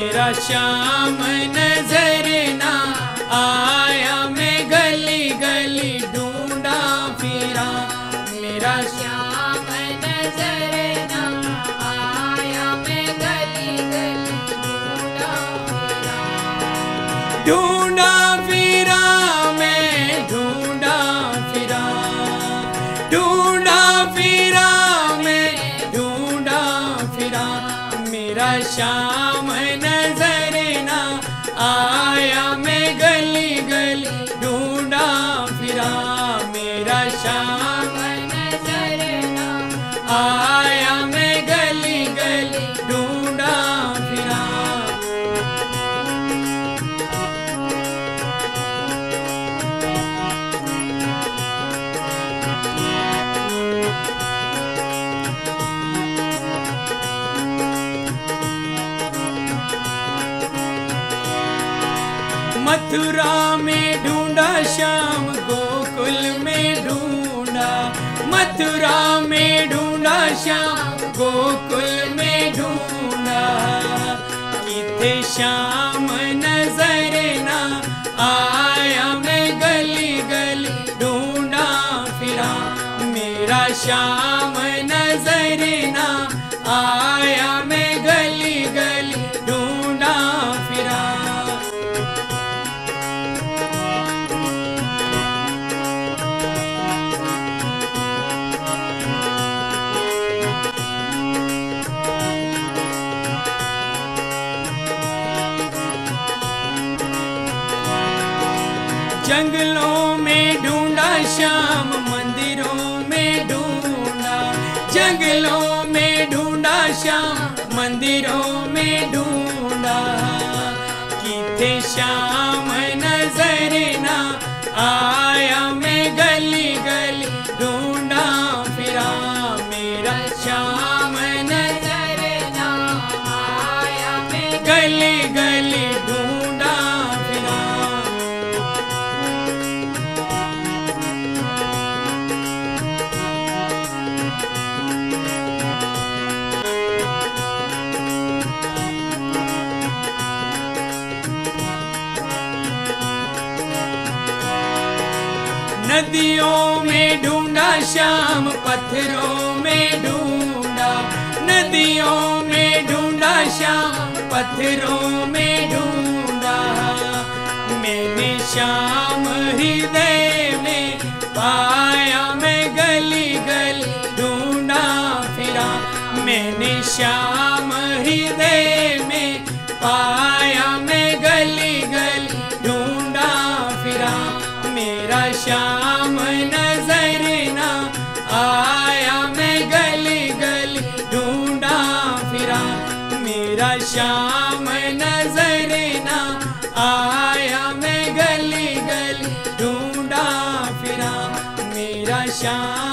मेरा श्याम नज़र ना आया, मैं गली गली ढूंढा फिरा। मेरा श्याम नज़र ना आया, मैं गली गली ढूंढा फिरा। ढूंढा फिरा, मैं ढूंढा फिरा। ढूंढा फिरा, मैं ढूंढा फिरा। मेरा श्याम ना आया मैं गली गली ढूंढा फिरा मेरा श्याम नज़र ना। आया मथुरा में ढूंढा श्याम गोकुल में ढूंढा। मथुरा में ढूंढा श्याम गोकुल में ढूंढा। किथे श्याम नजर ना आया मैं गली गली ढूंढा फिरा। मेरा श्याम नजर ना आया जंगलों में ढूंढा श्याम, मंदिरों में ढूंढा। जंगलों में ढूंढा श्याम, मंदिरों में ढूंढा। किथे श्याम नज़र ना आया नदियों में ढूंढा, श्याम पत्थरों में ढूंढा। नदियों में ढूंढा, श्याम पत्थरों में ढूंढा। मैंने श्याम हृदय में पाया, मैं गली गली ढूंढा फिरा। मैंने श्याम हृदय में पाया, मैं गली गली ढूंढा फिरा। मेरा श्याम नज़र ना आया, मैं गली गली ढूंढा फिरा। मेरा श्याम नज़र ना आया, मैं गली गली ढूंढा फिरा। मेरा श्याम